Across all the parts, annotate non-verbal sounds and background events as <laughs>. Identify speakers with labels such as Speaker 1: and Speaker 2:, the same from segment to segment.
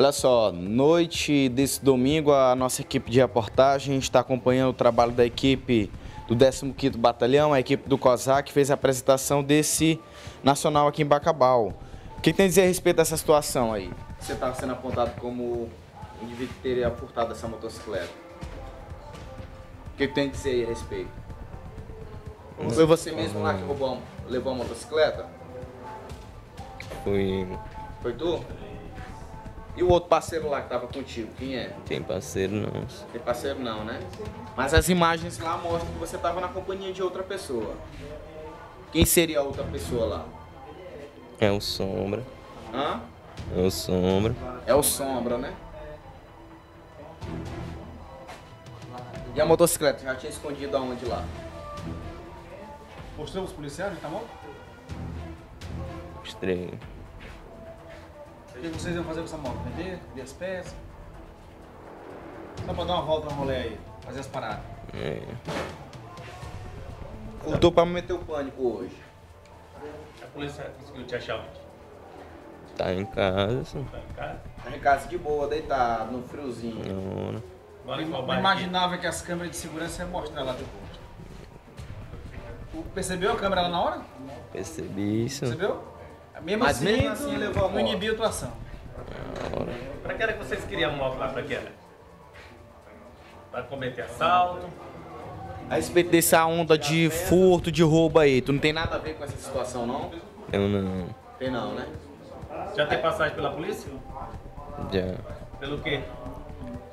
Speaker 1: Olha só, noite desse domingo, a nossa equipe de reportagem está acompanhando o trabalho da equipe do 15º Batalhão, a equipe do COSAC, que fez a apresentação desse nacional aqui em Bacabal. O que tem a dizer a respeito dessa situação aí? Você está sendo apontado como o indivíduo que teria furtado essa motocicleta. O que tem a dizer aí a respeito? Foi você mesmo lá que roubou, levou a motocicleta?
Speaker 2: Fui.
Speaker 1: Foi tu? E o outro parceiro lá que tava contigo, quem é?
Speaker 2: Tem parceiro não.
Speaker 1: Tem parceiro não, né? Mas as imagens lá mostram que você tava na companhia de outra pessoa. Quem seria a outra pessoa lá?
Speaker 2: É o Sombra.
Speaker 1: Hã?
Speaker 2: É o Sombra.
Speaker 1: É o Sombra, né? E a motocicleta já tinha escondido aonde lá?
Speaker 3: Mostrou os policiais, tá bom?
Speaker 2: Mostrei.
Speaker 3: O que vocês iam fazer com essa moto? Vender? Vender as peças? Só pra dar uma volta no rolê aí, fazer as paradas.
Speaker 2: É.
Speaker 1: Voltou pra meter o pânico hoje.
Speaker 4: A polícia conseguiu te achar onde?
Speaker 2: Tá em casa.
Speaker 4: Tá em casa?
Speaker 1: Tá em casa de boa, deitado, no friozinho.
Speaker 4: Em qual
Speaker 3: Eu
Speaker 4: bairro?
Speaker 3: imaginava que as câmeras de segurança iam mostrar lá depois. Tu Percebeu a câmera lá na hora?
Speaker 2: Percebi isso.
Speaker 3: Percebeu? Mesmo
Speaker 1: Mas
Speaker 3: assim,
Speaker 1: mesmo assim levou a
Speaker 3: não inibiu a tua ação.
Speaker 4: Pra que era que vocês queriam a moto lá? Pra que era? Pra cometer assalto?
Speaker 1: A respeito dessa onda de furto, de roubo aí, tu não tem nada a ver com essa situação, não?
Speaker 2: Eu não.
Speaker 1: Tem não, né?
Speaker 4: Já tem passagem pela polícia?
Speaker 2: Já.
Speaker 4: Pelo quê?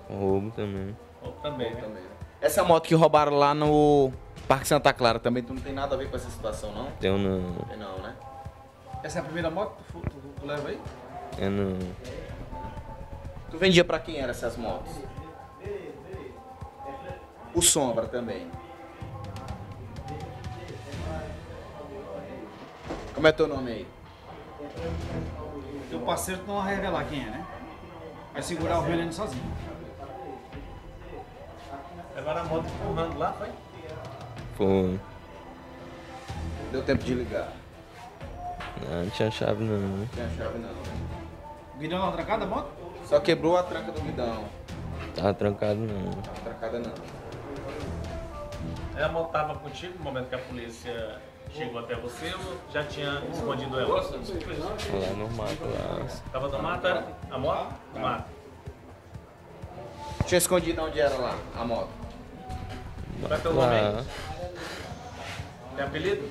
Speaker 2: Roubo também.
Speaker 4: Ou também, né?
Speaker 1: Também. Essa moto que roubaram lá no Parque Santa Clara também, tu não tem nada a ver com essa situação, não?
Speaker 2: Eu não.
Speaker 1: Tem não, né?
Speaker 3: Essa é a primeira moto que tu, tu, tu leva aí?
Speaker 2: Eu não.
Speaker 1: Tu vendia pra quem eram essas motos? O Sombra também. Como é teu nome aí?
Speaker 3: Teu parceiro tu não vai revelar quem é, né? Vai segurar o veneno sozinho.
Speaker 4: Levaram a moto empurrando lá, foi?
Speaker 2: Foi.
Speaker 1: Deu tempo de ligar.
Speaker 2: Não, não tinha chave não.
Speaker 1: Não tem a chave não, né?
Speaker 3: O guidão na trancada da moto?
Speaker 1: Só quebrou a tranca do guidão.
Speaker 2: Tava trancado não.
Speaker 1: Trancada não.
Speaker 4: Aí a moto tava contigo no momento que a polícia chegou até você ou já tinha escondido ela?
Speaker 2: Lá no mato lá.
Speaker 4: Tava no mato, era? A moto? No mato.
Speaker 1: Tinha escondido onde era lá, a moto.
Speaker 4: Qual é teu nome aí? Tem apelido?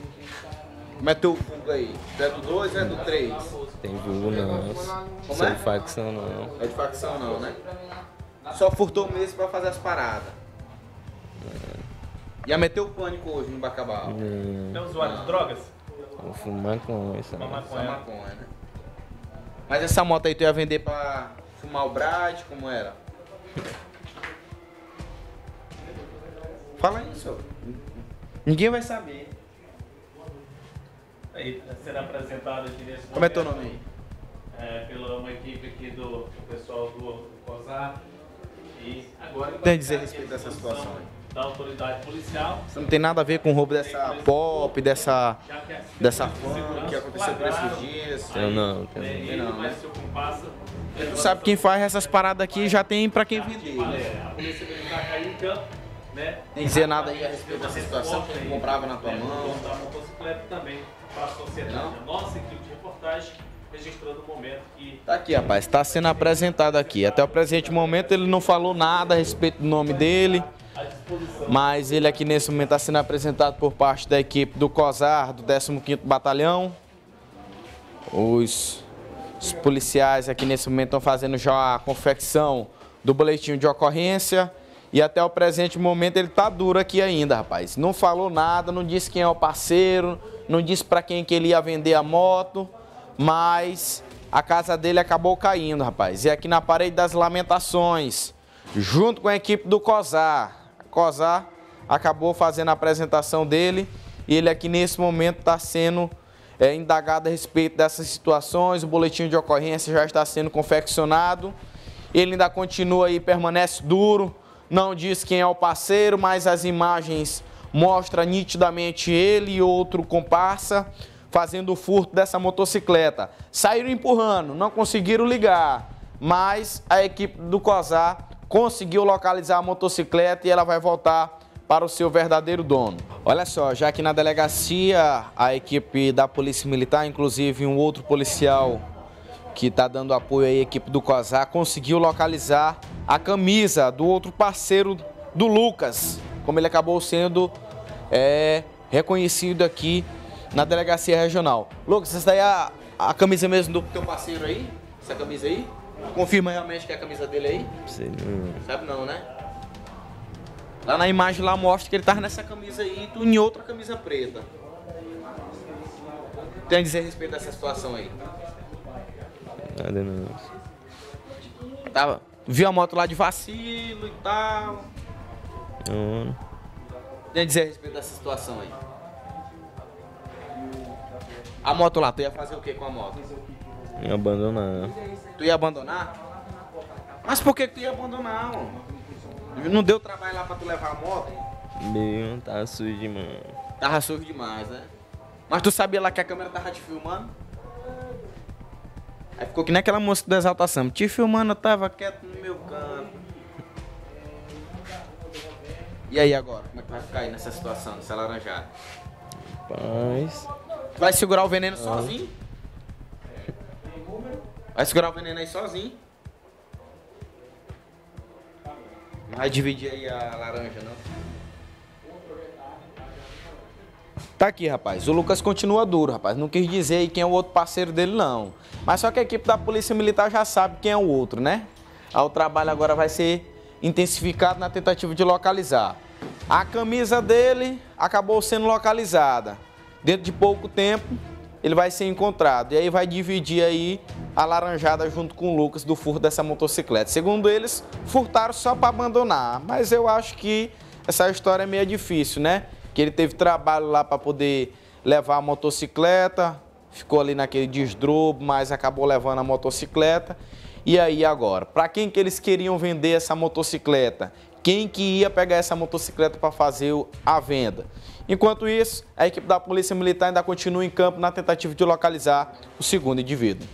Speaker 1: Como é teu vulgo aí? Tu é do 2 ou é do 3?
Speaker 2: Tem vulgo não.
Speaker 1: Como
Speaker 2: Sou
Speaker 1: é?
Speaker 2: de facção não.
Speaker 1: É de facção não, né? Só furtou mesmo pra fazer as paradas. Ia meter o pânico hoje no Bacabal.
Speaker 2: Não.
Speaker 4: Tem usuário de drogas?
Speaker 2: Vou fumar com isso.
Speaker 4: Uma
Speaker 2: Não.
Speaker 1: Só
Speaker 4: maconha.
Speaker 1: maconha, né? Mas essa moto aí tu ia vender pra fumar o Brad, como era? <laughs> Fala isso. Ninguém vai saber.
Speaker 4: Aí, será apresentado aqui nesse
Speaker 1: Como é teu
Speaker 4: momento,
Speaker 1: nome aí?
Speaker 4: É, pela uma equipe aqui do, do pessoal do, do COSAR. E agora
Speaker 1: Tem a dizer a respeito dessa situação aí?
Speaker 4: Da autoridade policial.
Speaker 1: Isso não tem nada a ver com o roubo dessa pop, dessa,
Speaker 4: Já que a
Speaker 1: dessa fã que aconteceu por esses dias.
Speaker 2: Eu não, eu
Speaker 4: né,
Speaker 2: não.
Speaker 4: ele
Speaker 1: não,
Speaker 4: mais
Speaker 1: né?
Speaker 4: seu compassa.
Speaker 1: Tu sabe quem faz essas paradas aqui já tem pra quem vender. né?
Speaker 4: A polícia militar caiu em campo, né?
Speaker 1: Tem que dizer nada aí a respeito dessa situação, quem comprava na tua
Speaker 4: né,
Speaker 1: mão.
Speaker 4: Da motocicleta também para a sociedade.
Speaker 1: Não?
Speaker 4: A nossa equipe de reportagem registrando o momento que
Speaker 1: Tá aqui, rapaz, está sendo apresentado aqui. Até o presente momento ele não falou nada a respeito do nome dele, mas ele aqui nesse momento está sendo apresentado por parte da equipe do COSAR, do 15º Batalhão. Os, os policiais aqui nesse momento estão fazendo já a confecção do boletim de ocorrência. E até o presente momento ele tá duro aqui ainda, rapaz. Não falou nada, não disse quem é o parceiro, não disse para quem que ele ia vender a moto, mas a casa dele acabou caindo, rapaz. E aqui na parede das lamentações, junto com a equipe do COSAR. COSAR acabou fazendo a apresentação dele e ele aqui nesse momento está sendo é, indagado a respeito dessas situações. O boletim de ocorrência já está sendo confeccionado. Ele ainda continua aí, permanece duro, não diz quem é o parceiro, mas as imagens mostram nitidamente ele e outro comparsa fazendo o furto dessa motocicleta. Saíram empurrando, não conseguiram ligar. mas a equipe do COSAR conseguiu localizar a motocicleta e ela vai voltar para o seu verdadeiro dono. Olha só, já que na delegacia a equipe da Polícia Militar, inclusive um outro policial que está dando apoio à equipe do COSAR, conseguiu localizar a camisa do outro parceiro do Lucas, como ele acabou sendo é, reconhecido aqui na delegacia regional. Lucas, essa daí é a, a camisa mesmo do teu parceiro aí? Essa camisa aí? Confirma realmente que é a camisa dele aí?
Speaker 2: Sei não.
Speaker 1: Sabe não, né? Lá na imagem lá mostra que ele tava nessa camisa aí e tu em outra camisa preta. Tem a dizer a respeito dessa situação aí?
Speaker 2: Nada não.
Speaker 1: Tava, viu a moto lá de vacilo e tal.
Speaker 2: Não,
Speaker 1: Tem a dizer a respeito dessa situação aí? A moto lá, tu ia fazer o que com a moto?
Speaker 2: não abandonar.
Speaker 1: Tu ia abandonar? Mas por que que tu ia abandonar, mano? Não deu trabalho lá pra tu levar a moto?
Speaker 2: Bem, tá sujo demais.
Speaker 1: Tava sujo demais, né? Mas tu sabia lá que a câmera tava te filmando? Aí ficou que nem aquela música da exaltação. Te filmando, eu tava quieto no meu canto. E aí agora? Como é que vai ficar aí nessa situação, nessa laranjada?
Speaker 2: Paz.
Speaker 1: Vai segurar o veneno sozinho? Vai segurar o veneno aí sozinho? Não vai dividir aí a laranja, não? Tá aqui, rapaz. O Lucas continua duro, rapaz. Não quis dizer aí quem é o outro parceiro dele, não. Mas só que a equipe da Polícia Militar já sabe quem é o outro, né? Aí o trabalho agora vai ser intensificado na tentativa de localizar. A camisa dele acabou sendo localizada. Dentro de pouco tempo, ele vai ser encontrado. E aí vai dividir aí a laranjada junto com o Lucas do furto dessa motocicleta. Segundo eles, furtaram só para abandonar. Mas eu acho que essa história é meio difícil, né? Que ele teve trabalho lá para poder levar a motocicleta, ficou ali naquele desdrobo, mas acabou levando a motocicleta. E aí agora, para quem que eles queriam vender essa motocicleta? Quem que ia pegar essa motocicleta para fazer a venda? Enquanto isso, a equipe da Polícia Militar ainda continua em campo na tentativa de localizar o segundo indivíduo.